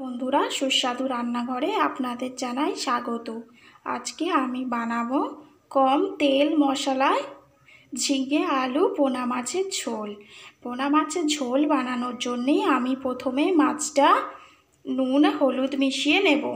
বন্ধুরা, সুস্বাদু রান্নাঘরে আপনাদের জানাই স্বাগত। আজকে আমি বানাবো কম তেল মশলায় ঝিঙে, আলু, পোনা মাছের ঝোল। পোনা মাছের ঝোল বানানোর জন্যেই আমি প্রথমে মাছটা নুন, হলুদ মিশিয়ে নেব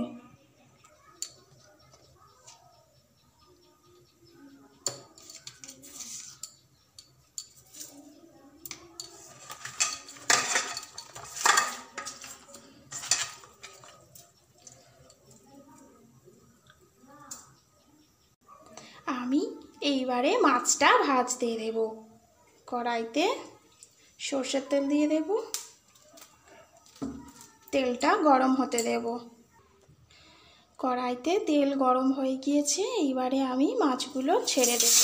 আমি এইবারে মাছটা ভাজতে দেব। কড়াইতে সর্ষের তেল দিয়ে দেব। তেলটা গরম হতে দেব। কড়াইতে তেল গরম হয়ে গিয়েছে, এইবারে আমি মাছগুলো ছেড়ে দেব।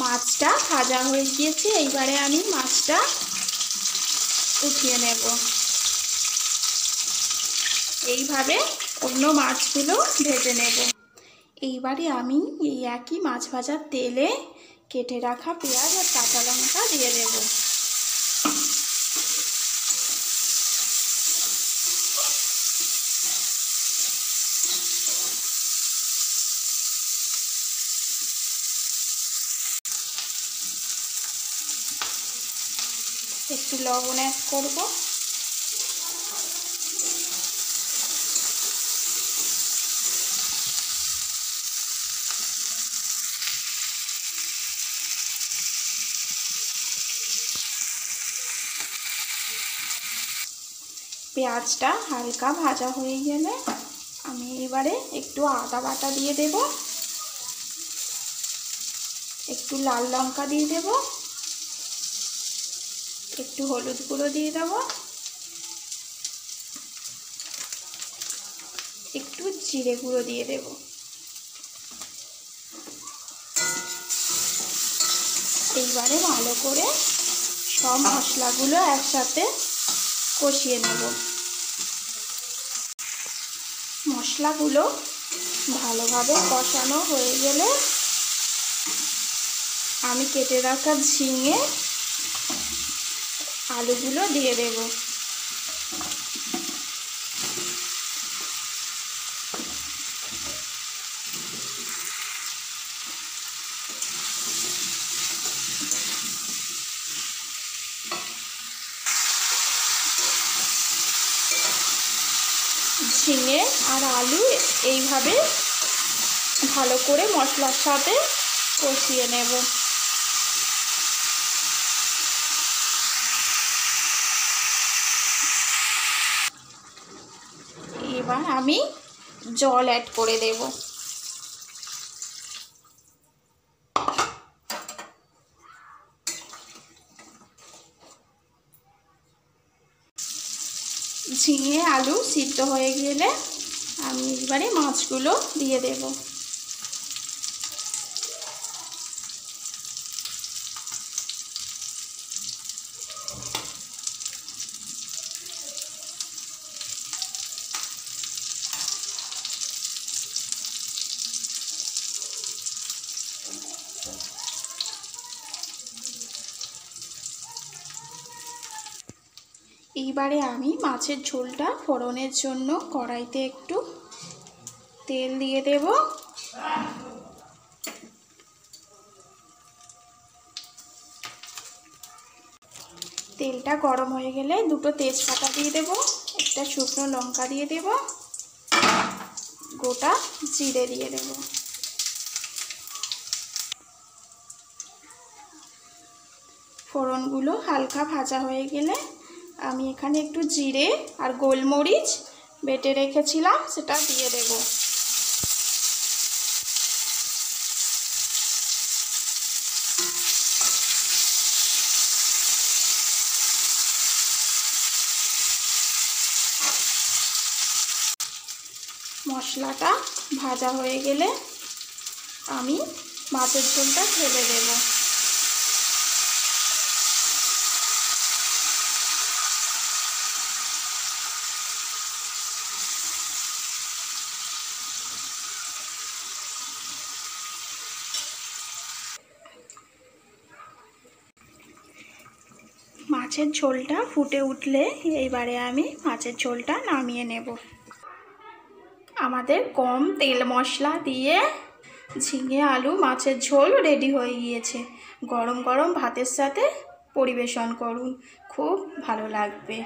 মাছটা ভাজা হয়ে গিয়েছে, এইবারে আমি মাছটা উঠিয়ে নেব। এইভাবে অন্য মাছগুলো ভেজে নেব। এইবারে আমি এই একই মাছ ভাজার তেলে কেটে রাখা পেঁয়াজ আর কাঁচা লঙ্কা দিয়ে দেব। একটু লবণ অ্যাড করব। পেঁয়াজটা হালকা ভাজা হয়ে গেলে আমি এবারে একটু আদা বাটা দিয়ে দেব। একটু লাল লঙ্কা দিয়ে দেব। একটু হলুদ গুঁড়ো দিয়ে দেব। একটু জিরে গুঁড়ো দিয়ে দেব। এইবারে ভালো করে সব মশলাগুলো একসাথে কষিয়ে নেব। মশলাগুলো ভালোভাবে কষানো হয়ে গেলে আমি কেটে রাখা ঝিঙে আলুগুলো দিয়ে দেব। ঝিঙে আর আলু এইভাবে ভালো করে মশলার সাথে কষিয়ে নেব। এবার আমি জল অ্যাড করে দেব। ঝিঙে আলু সিদ্ধ হয়ে গেলে আমি এবারে মাছগুলো দিয়ে দেব। এইবারে আমি মাছের ঝোলটা ফোড়নের জন্য কড়াইতে একটু তেল দিয়ে দেব। তেলটা গরম হয়ে গেলে দুটো তেজপাতা দিয়ে দেব, একটা শুকনো লঙ্কা দিয়ে দেব, গোটা জিরে দিয়ে দেব। ফোড়নগুলো হালকা ভাজা হয়ে গেলে আমি এখানে একটু জিরে আর গোলমরিচ বেটে রেখেছিলাম, সেটা দিয়ে দেব। মশলাটা ভাজা হয়ে গেলে আমি মাছের ঝোলটা ঢেলে দেবো। মাছের ঝোলটা ফুটে উঠলে এইবারে আমি মাছের ঝোলটা নামিয়ে নেব। আমাদের কম তেল মশলা দিয়ে ঝিঙে, আলু, মাছের ঝোল রেডি হয়ে গিয়েছে। গরম গরম ভাতের সাথে পরিবেশন করুন। খুব ভালো লাগবে।